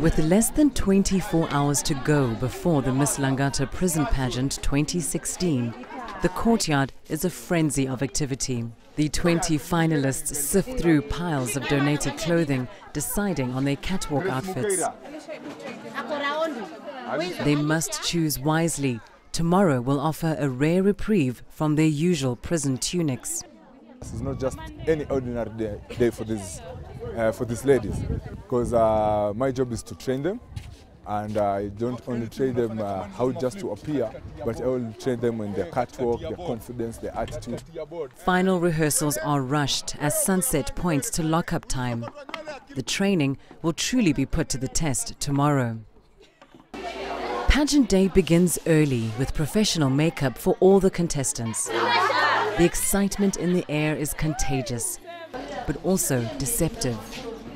With less than 24 hours to go before the Miss Langata Prison Pageant 2016, the courtyard is a frenzy of activity. The 20 finalists sift through piles of donated clothing, deciding on their catwalk outfits. They must choose wisely. Tomorrow will offer a rare reprieve from their usual prison tunics. It's not just any ordinary day, day for these uh, for these ladies, because uh, my job is to train them, and I don't only train them uh, how just to appear, but I will train them in their catwalk, their confidence, their attitude. Final rehearsals are rushed as sunset points to lockup time. The training will truly be put to the test tomorrow. Pageant day begins early with professional makeup for all the contestants. The excitement in the air is contagious, but also deceptive.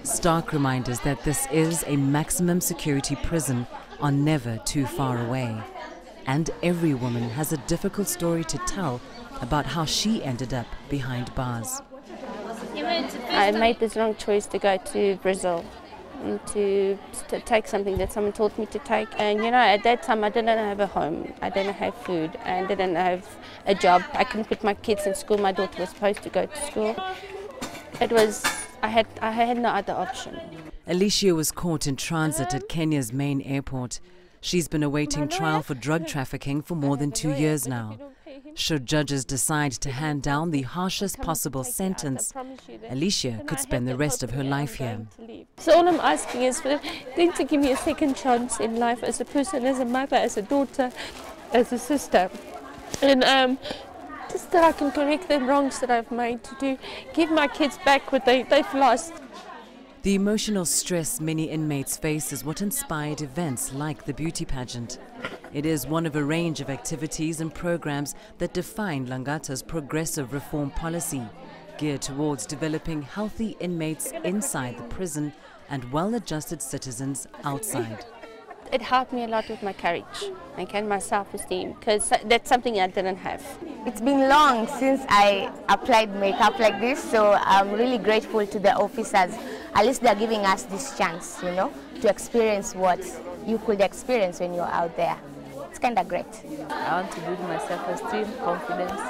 Stark reminders that this is a maximum security prison are never too far away. And every woman has a difficult story to tell about how she ended up behind bars. I made this wrong choice to go to Brazil Um, to, to take something that someone taught me to take. And you know, at that time I didn't have a home, I didn't have food, I didn't have a job. I couldn't put my kids in school. My daughter was supposed to go to school. It was, I had, I had no other option. Alicia was caught in transit at Kenya's main airport. She's been awaiting trial for drug trafficking for more than two years now. Should judges decide to hand down the harshest possible sentence, Alicia could spend the rest of her life here. So all I'm asking is for them to give me a second chance in life as a person, as a mother, as a daughter, as a sister. And um, just that I can correct the wrongs that I've made to do, give my kids back what they, they've lost. The emotional stress many inmates face is what inspired events like the beauty pageant. It is one of a range of activities and programs that define Langata's progressive reform policy, geared towards developing healthy inmates inside the prison and well-adjusted citizens outside. It helped me a lot with my courage and my self-esteem because that's something I didn't have. It's been long since I applied makeup like this, so I'm really grateful to the officers. At least they're giving us this chance, you know, to experience what you could experience when you're out there. It's kind of great. I want to build my self-esteem, confidence.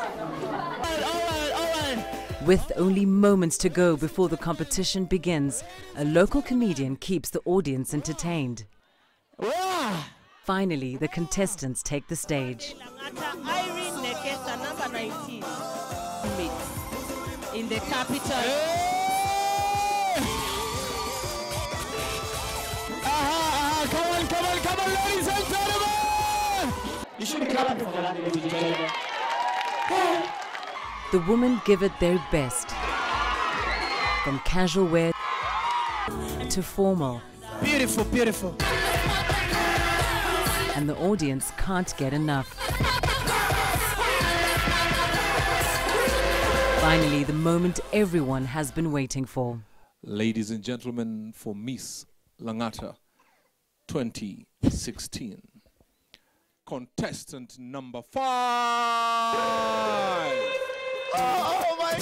With only moments to go before the competition begins, a local comedian keeps the audience entertained. Finally, the contestants take the stage. Irene Nekesa, number 19. In the capital. On, come on, come on, ladies and gentlemen! You should be clapping for that, ladies and gentlemen. The women give it their best. From casual wear to formal. Beautiful, beautiful. And the audience can't get enough. Finally, the moment everyone has been waiting for. Ladies and gentlemen, for Miss Langata 2016. Contestant number five. Oh, oh, my.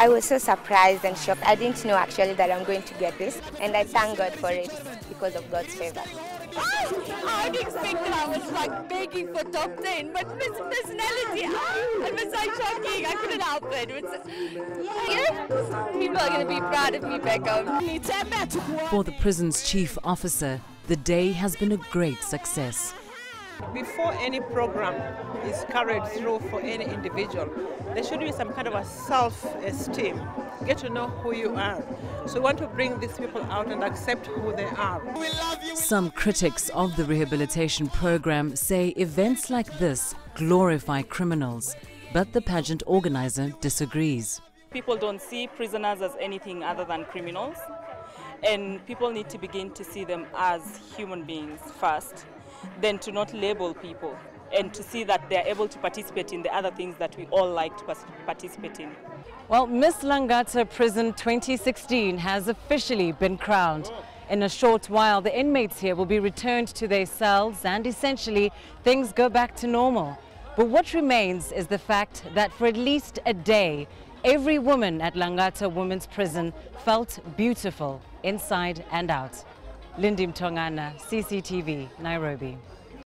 I was so surprised and shocked. I didn't know actually that I'm going to get this, and I thank God for it because of God's favor. I didn't expect that I was like begging for top 10, but Miss Personality, ah, it was so shocking. I couldn't help it. it was, yeah, people are going to be proud of me back home. For the prison's chief officer, the day has been a great success. Before any program is carried through for any individual, there should be some kind of a self-esteem. Get to know who you are. So we want to bring these people out and accept who they are. Some critics of the rehabilitation program say events like this glorify criminals, but the pageant organizer disagrees. People don't see prisoners as anything other than criminals, and people need to begin to see them as human beings first than to not label people and to see that they're able to participate in the other things that we all like to participate in. Well, Miss Langata Prison 2016 has officially been crowned. In a short while, the inmates here will be returned to their cells and essentially things go back to normal. But what remains is the fact that for at least a day, every woman at Langata Women's Prison felt beautiful inside and out. Lindy Mtongana, CCTV, Nairobi.